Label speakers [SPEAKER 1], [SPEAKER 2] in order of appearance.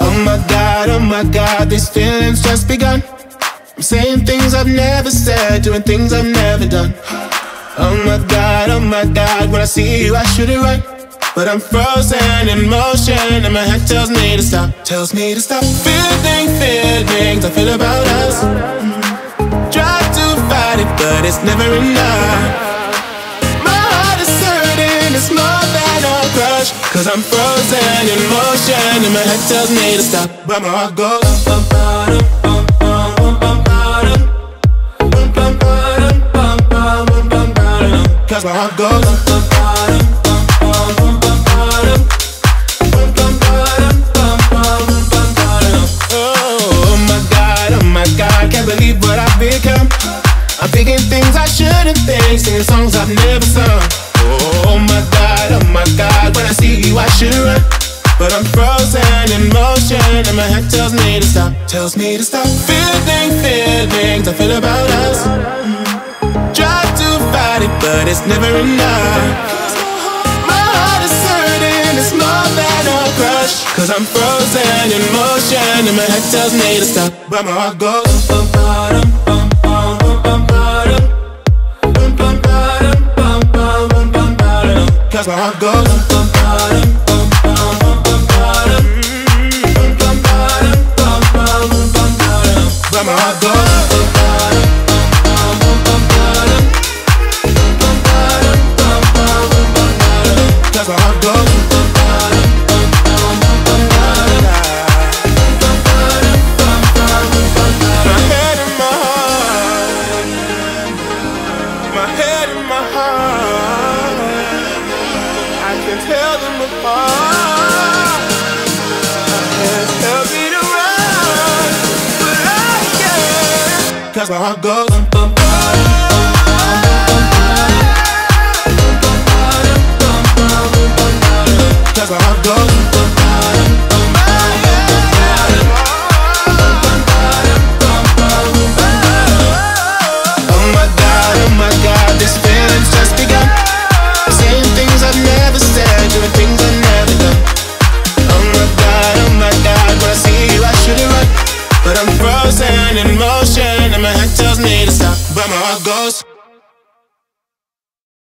[SPEAKER 1] Oh my god, oh my god, these feelings just begun. I'm saying things I've never said, doing things I've never done. Oh my god, oh my god, when I see you, I should it right. But I'm frozen in motion, and my head tells me to stop, tells me to stop. Feeling feelings I feel about us. Cause I'm frozen in motion, and my head tells me to stop, but my heart goes.
[SPEAKER 2] Bum bum.
[SPEAKER 1] Cause my heart.
[SPEAKER 2] Bum bum bum.
[SPEAKER 1] Oh my god, oh my god, can't believe what I've become. I'm thinking things I shouldn't think, singing songs I've never sung. Motion, and my head tells me to stop, tells me to stop. Feeling feelings I feel about us. Try to fight it, but it's never enough. My heart is hurting, it's more than a crush. Cause I'm frozen in motion, and my head tells me to stop, but my heart goes. Cause my heart goes. Cause my heart goes. and my head tells me to stop, but my heart goes.